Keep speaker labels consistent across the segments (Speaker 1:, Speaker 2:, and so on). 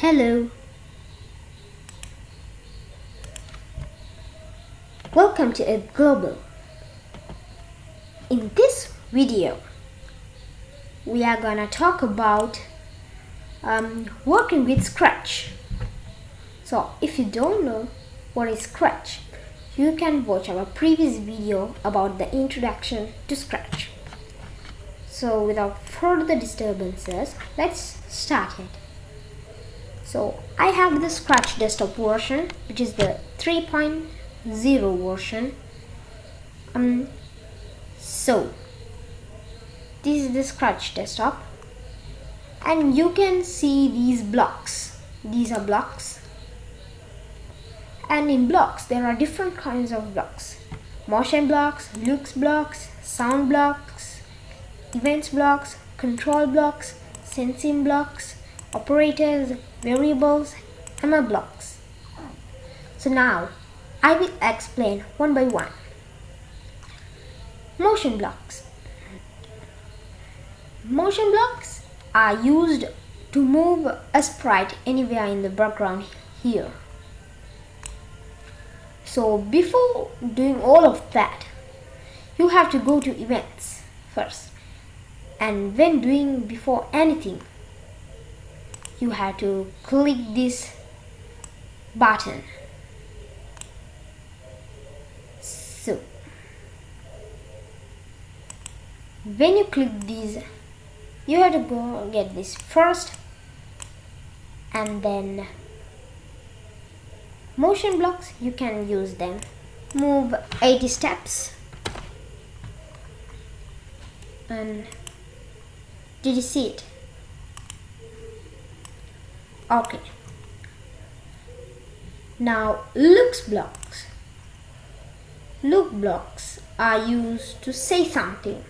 Speaker 1: Hello. Welcome to Earth Global. In this video, we are gonna talk about um, working with Scratch. So, if you don't know what is Scratch, you can watch our previous video about the introduction to Scratch. So, without further disturbances, let's start it. So, I have the Scratch desktop version, which is the 3.0 version. Um, so, this is the Scratch desktop, and you can see these blocks. These are blocks, and in blocks there are different kinds of blocks: motion blocks, looks blocks, sound blocks, events blocks, control blocks, sensing blocks, operators, variables, and my blocks. So now I will explain one by one. Motion blocks. Motion blocks are used to move a sprite anywhere in the background here. So before doing all of that, you have to go to events first. And when doing before anything, you have to click this button. So when you click this you have to go get this first and then motion blocks you can use them. Move 80 steps. And did you see it okay. Now looks blocks. Look blocks are used to say something.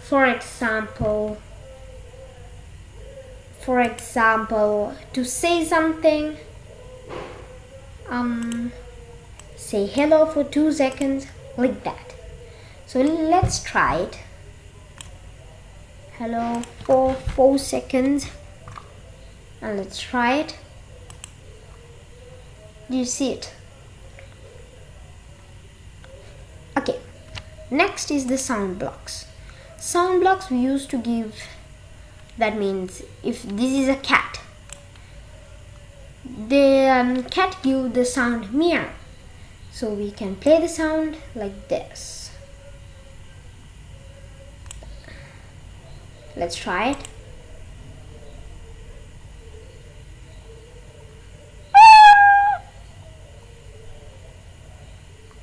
Speaker 1: For example for example to say something um say hello for two seconds like that. So let's try it. Hello for four seconds and let's try it. Do you see it? Okay. Next is the sound blocks. Sound blocks we use to give that means if this is a cat the um, cat give the sound meow. So we can play the sound like this. Let's try it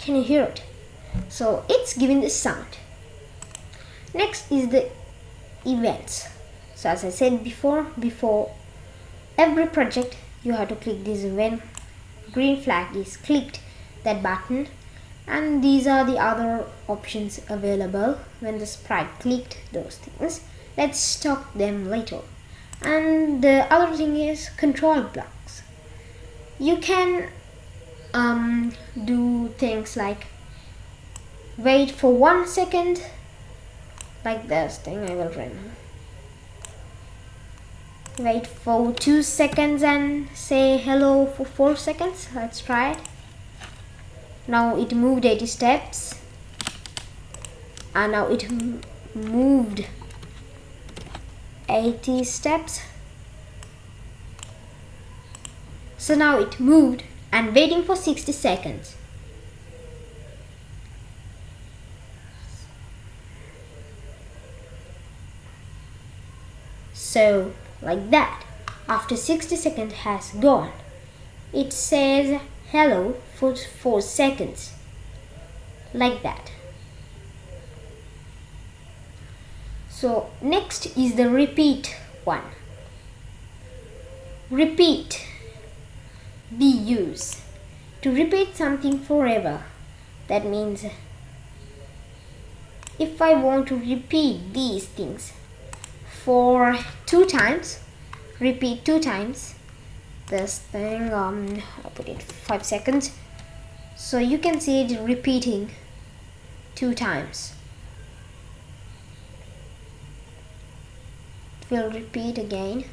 Speaker 1: can you hear it? So it's giving the sound. Next is the events. So as I said before before every project you have to click this when green flag is clicked that button. And these are the other options available. When the sprite clicked those things. Let's talk them later. And the other thing is control blocks. You can um, do things like wait for one second. Like this thing I will run. Wait for two seconds and say hello for four seconds. Let's try it. Now it moved 80 steps. And now it moved 80 steps. So now it moved and waiting for 60 seconds. So like that after 60 seconds has gone it says hello for 4 seconds. Like that. So next is the repeat one. Repeat be used. To repeat something forever that means if I want to repeat these things for two times repeat two times this thing um I'll put it five seconds. So you can see it repeating two times. It will repeat again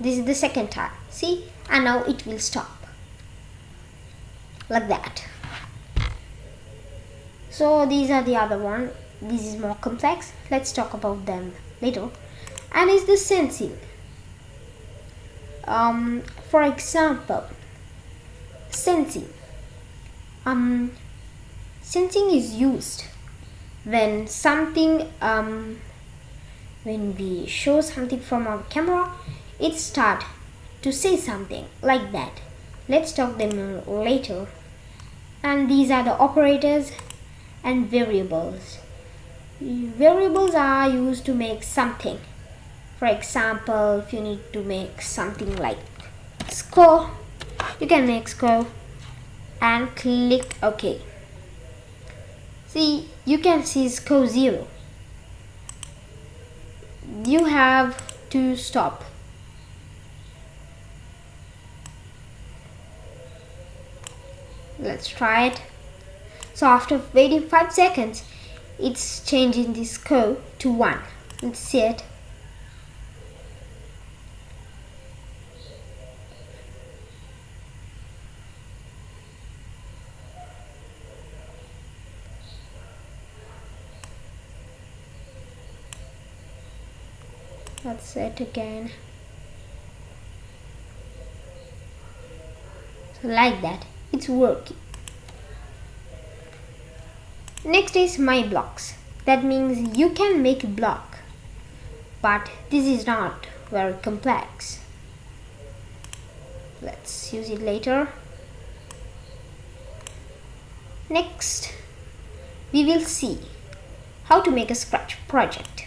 Speaker 1: this is the second time. See? And now it will stop. Like that. So these are the other one. This is more complex. Let's talk about them later. And is the sensing. Um, for example sensing. Um, sensing is used when something um, when we show something from our camera it start to say something like that. Let's talk them later. And these are the operators and variables. Variables are used to make something. For example if you need to make something like score you can make score and click ok. See you can see score 0 you have to stop let's try it. So after waiting 5 seconds it's changing this code to 1 let's see it. Let's set again. So like that it's working. Next is my blocks. That means you can make a block. But this is not very complex. Let's use it later. Next we will see how to make a scratch project.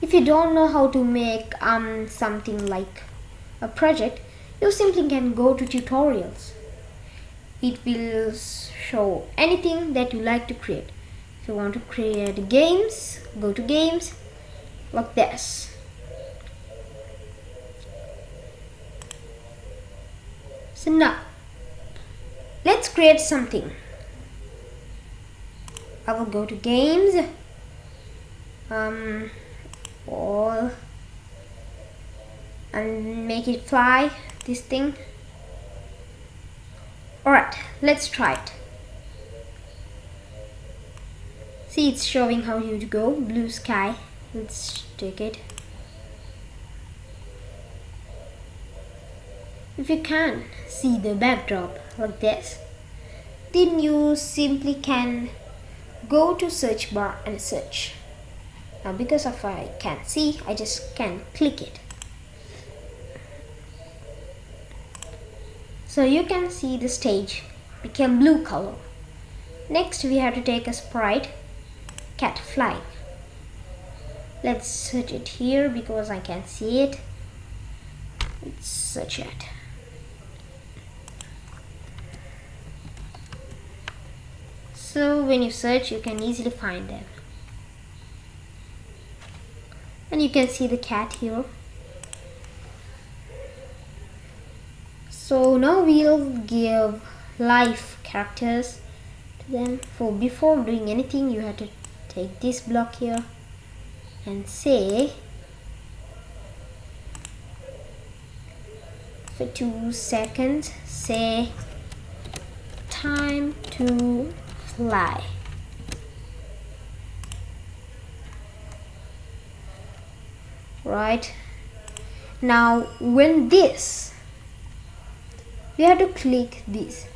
Speaker 1: If you don't know how to make um, something like a project you simply can go to tutorials it will show anything that you like to create. If you want to create games go to games like this. So now let's create something. I will go to games. Um, ball and make it fly this thing alright let's try it. See it's showing how you go. Blue sky. Let's take it. If you can see the backdrop like this then you simply can go to search bar and search. Now because of I can't see I just can click it so you can see the stage became blue color. Next we have to take a sprite. Cat fly. Let's search it here because I can't see it. Let's search it. So when you search you can easily find them. And you can see the cat here so now we'll give life characters to them. For before doing anything you have to take this block here and say for two seconds say time to fly. Right. Now when this we have to click this.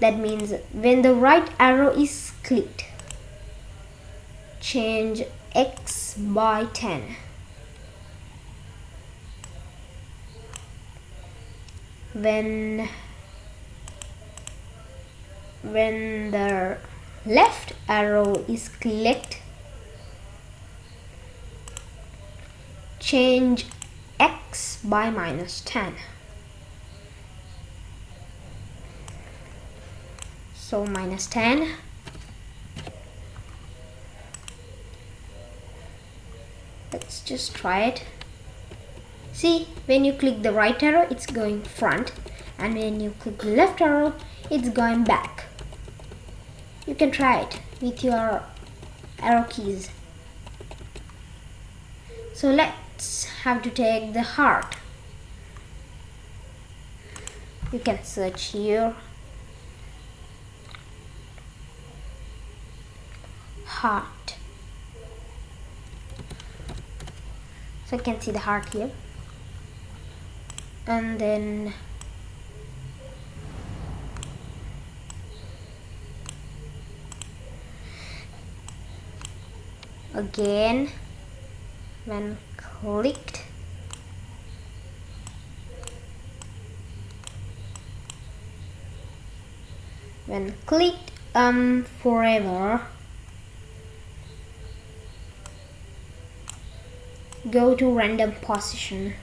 Speaker 1: That means when the right arrow is clicked change x by 10 when when the left arrow is clicked change x by minus 10 so minus 10 let's just try it. See when you click the right arrow it's going front. And when you click the left arrow it's going back. You can try it with your arrow keys. So let's have to take the heart. You can search here heart so you can see the heart here. And then again when clicked when clicked um forever go to random position.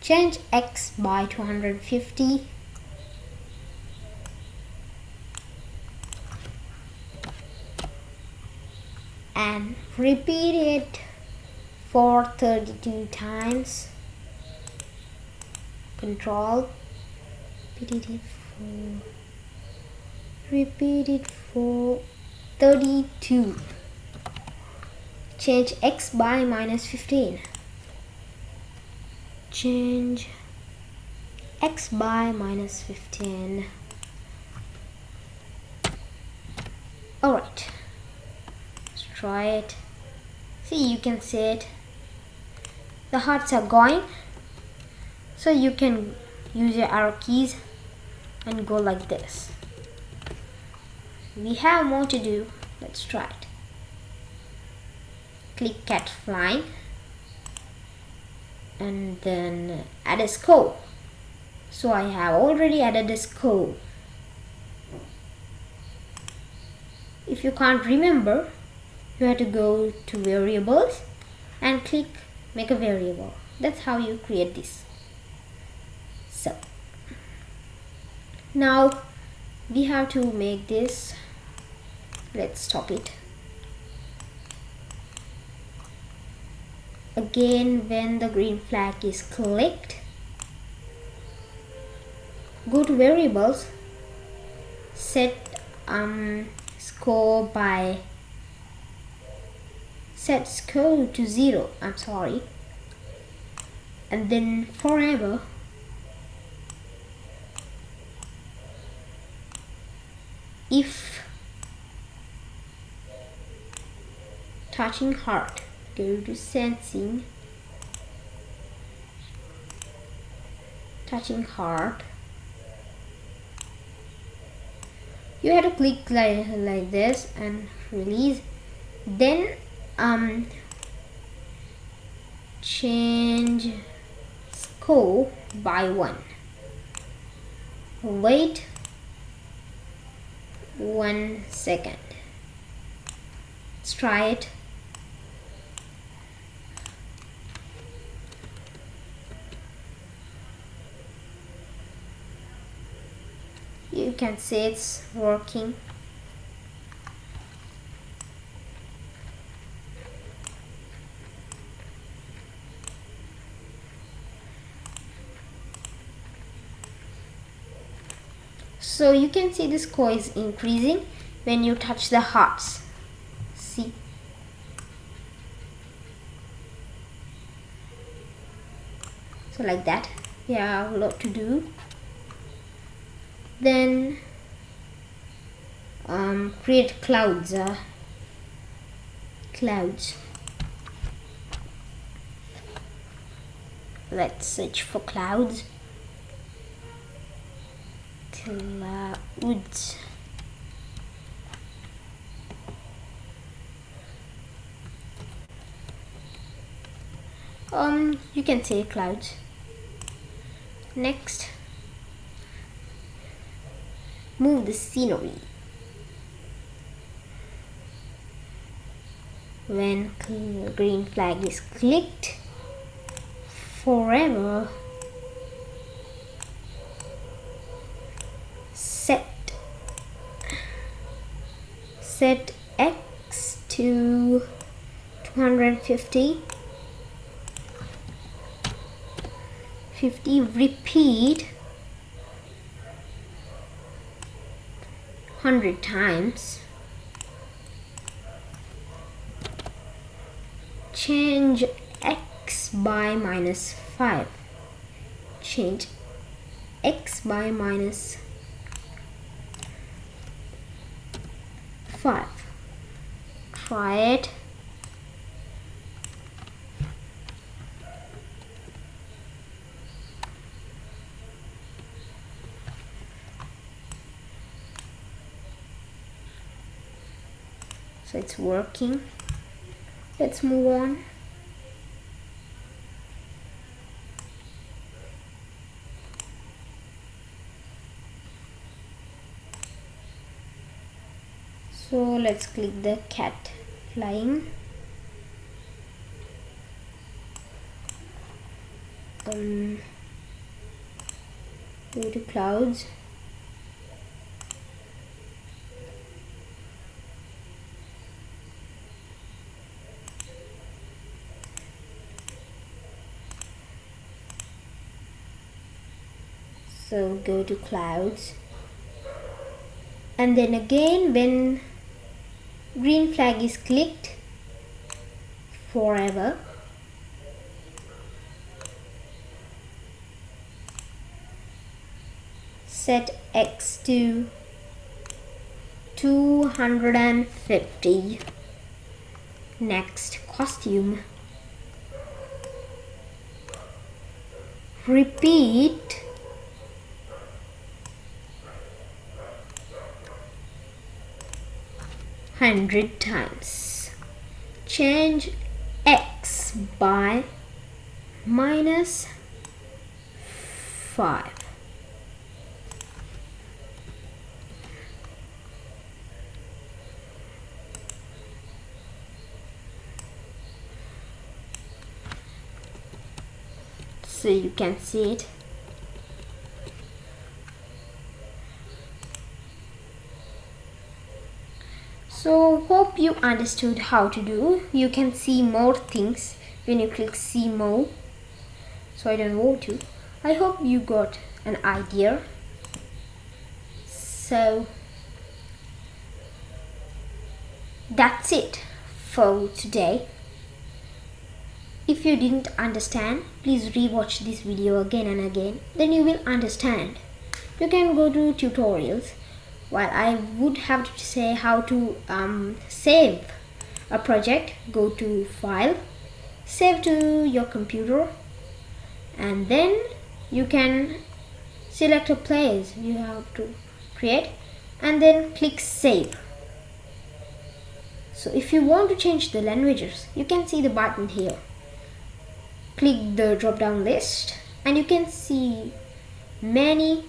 Speaker 1: Change x by 250 and repeat it for 32 times. Control. Repeat it for repeat it for 32 change x by minus 15 change x by minus 15 alright let's try it. See you can see it. The hearts are going. So you can use your arrow keys and go like this we have more to do. Let's try it. Click cat flying. And then add a skull so I have already added a skull if you can't remember you have to go to variables and click make a variable. That's how you create this. So now we have to make this let's stop it. Again when the green flag is clicked go to variables set um score by set score to zero I'm sorry. And then forever if touching heart. Go to sensing touching heart. You have to click like, like this and release. Then um change score by one. Wait one second. Let's try it you can see it's working. So you can see the score is increasing when you touch the hearts. See? So like that. Yeah a lot to do then um, create clouds uh, clouds. Let's search for clouds. Clouds. Um you can say clouds. Next move the scenery. When green flag is clicked forever set set x to 250 50 repeat 100 times. Change x x by minus 5 change x by minus 5 try it so it's working. Let's move on. So let's click the cat flying um, go to clouds so go to clouds. And then again when green flag is clicked forever set x to 250 next costume. Repeat hundred times. Change x by minus 5. So you can see it so hope you understood how to do. You can see more things when you click see more. So I don't want to I hope you got an idea. So that's it for today. If you didn't understand please rewatch this video again and again. Then you will understand. You can go to tutorials while I would have to say how to um, save a project go to file save to your computer and then you can select a place you have to create and then click save. So if you want to change the languages you can see the button here. Click the drop down list and you can see many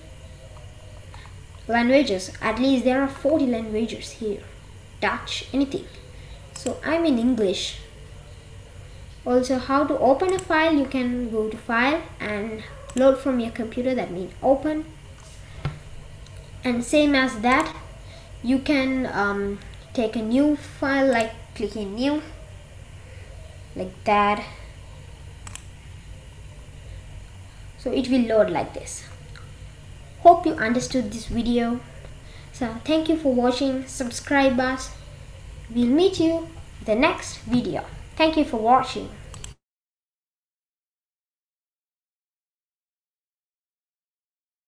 Speaker 1: languages. At least there are 40 languages here. Dutch anything. So I'm in English. Also how to open a file? You can go to file and load from your computer that means open. And same as that you can um, take a new file like clicking new like that. So it will load like this hope you understood this video. So thank you for watching. Subscribe us. We'll meet you the next video. Thank you for watching